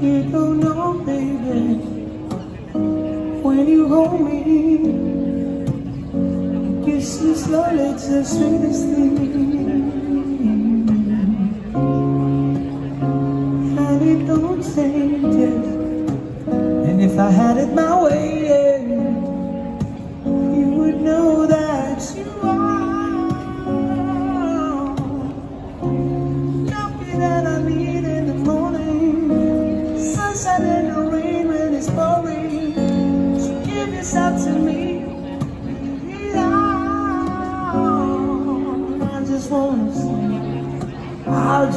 You don't know, baby, when you hold me, slowly, it's the sweetest thing. And it don't change it. And if I had it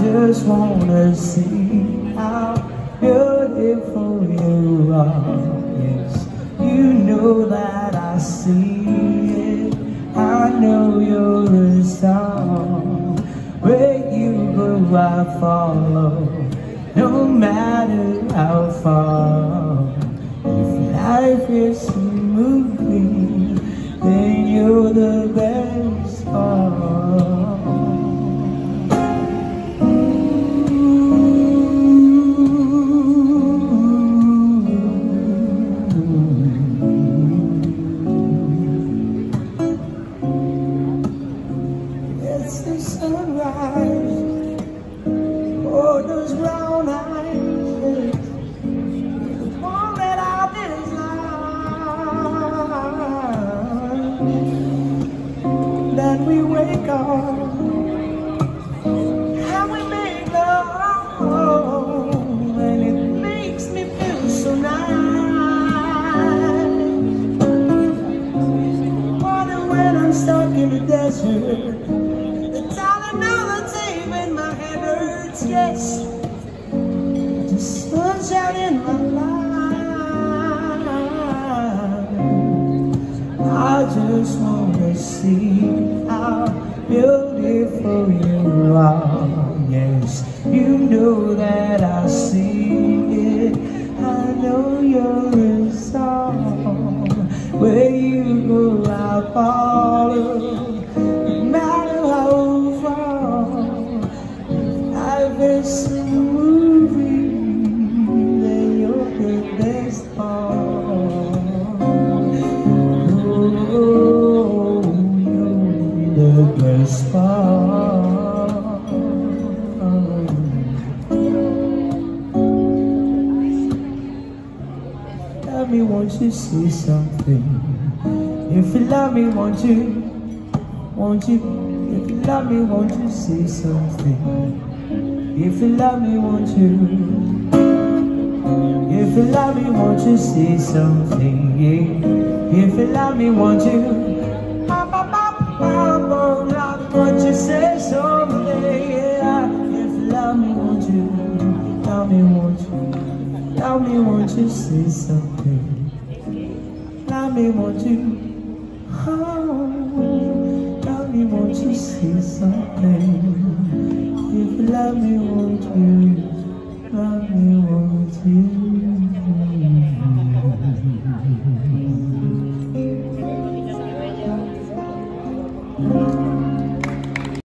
just wanna see how beautiful you are. Yes, you know that I see it. I know you're a star. Where you go, I follow. No matter how far. If life is a movie, then you're the best part. We wake up. And we make love. And it makes me feel so nice. Wonder when I'm stuck in the desert. The time another tape in my head hurts, yes. The sunshine in my life. I just wanna see beautiful you are. Yes, you know that I see it. I know you're song. Where you go, I follow. Love me, won't you say something? If you love me, won't you? Won't you? If you love me, won't you say something? If you love me, won't you? If you love me, won't you say something? Yeah. If you love me, won't you? Ba, ba, ba, me, won't you say something? Love me, won't you? Oh, love me, won't you say something? If you love me, won't